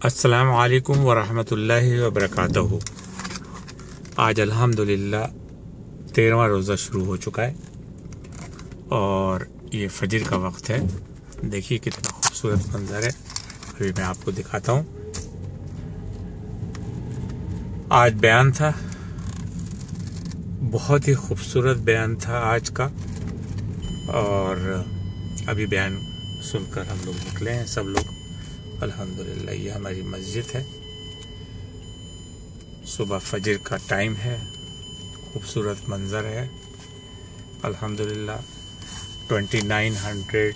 السلام علیکم ورحمۃ اللہ وبرکاتہ۔ آج الحمد للہ تیرواں روزہ شروع ہو چکا ہے اور یہ فجر کا وقت ہے۔ دیکھیے کتنا خوبصورت منظر ہے۔ ابھی میں آپ کو دکھاتا ہوں۔ آج بیان تھا۔ بہت ہی خوبصورت بیان تھا آج کا۔ اور ابھی بیان سن کر ہم لوگ نکلے ہیں، سب لوگ۔ الحمدللہ، یہ ہماری مسجد ہے۔ صبح فجر کا ٹائم ہے، خوبصورت منظر ہے۔ الحمدللہ ٹوینٹی نائن ہنڈریڈ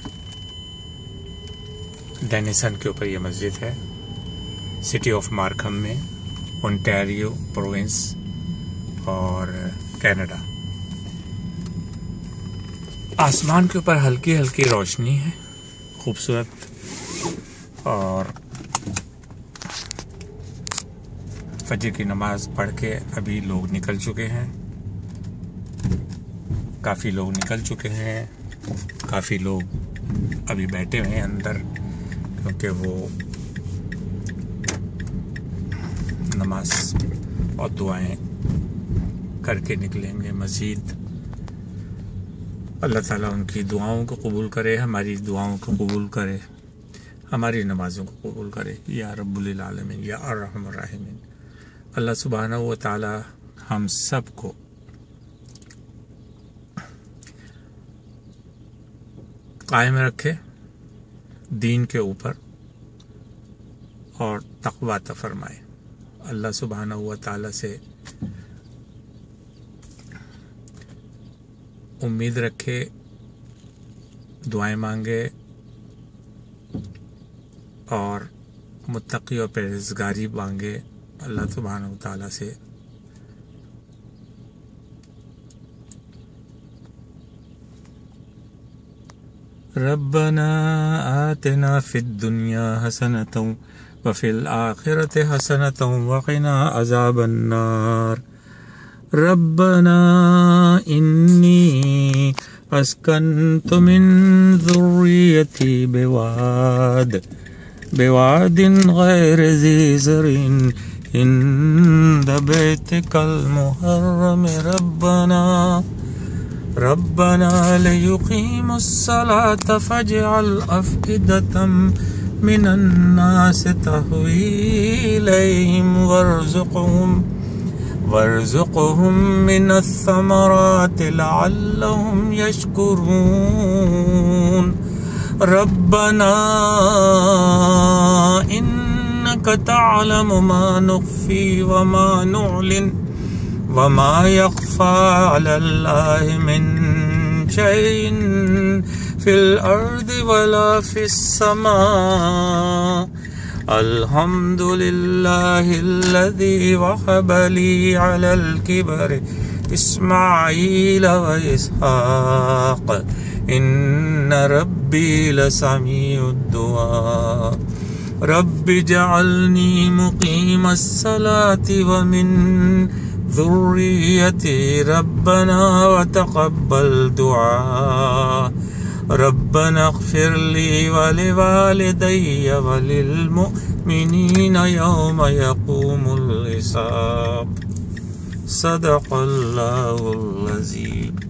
ڈینیسن کے اوپر یہ مسجد ہے۔ سٹی آف مارکھم میں انٹیریو پروونس اور کینیڈا۔ آسمان کے اوپر ہلکی ہلکی روشنی ہے، خوبصورت۔ اور فجر کی نماز پڑھ کے ابھی لوگ نکل چکے ہیں۔ کافی لوگ نکل چکے ہیں۔ کافی لوگ ابھی بیٹھے ہوئے ہیں اندر کیونکہ وہ نماز اور دعائیں کر کے نکلیں گے۔ مزید اللہ تعالیٰ ان کی دعاؤں کو قبول کرے، ہماری دعاؤں کو قبول کرے۔ ہماری نمازوں کو قبول کرے۔ یا رب العالمین، یا الرحم الرحمین اللہ سبحانہ و تعالی ہم سب کو قائم رکھے، دین کے اوپر اور تقوی فرمائے۔ اللہ سبحانہ و تعالی سے امید رکھے، دعائیں مانگے۔ اور متقی اور پرہزگاری مانگے اللہ سبحانہ و تعالیٰ سے۔ ربنا آتنا في الدنيا حسنة وفي الآخرة حسنة وقنا عذاب النار۔ ربنا إني أسكنت من ذريتي بواد۔ بواد غير ذي زر. عند بيتك المحرم ربنا ربنا ليقيموا الصلاة فاجعل أفئدة من الناس تهوي إليهم وارزقهم وارزقهم من الثمرات لعلهم يشكرون. ربنا إنك تعلم ما نخفي وما نعلن وما يخفى على الله من شيء في الأرض ولا في السماء. الحمد لله الذي وهب لي على الكبر إسماعيل وإسحاق. إن ربي لسميع الدعاء. رب جعلني مقيم الصلاة ومن ذريتي ربنا وتقبل دعاء. ربنا اغفر لي ولوالدي وللمؤمنين يوم يقوم الحساب. صدق الله العظيم.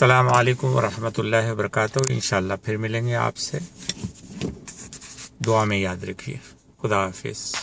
السلام علیکم ورحمۃ اللہ وبرکاتہ۔ انشاءاللہ پھر ملیں گے آپ سے۔ دعا میں یاد رکھیے۔ خدا حافظ۔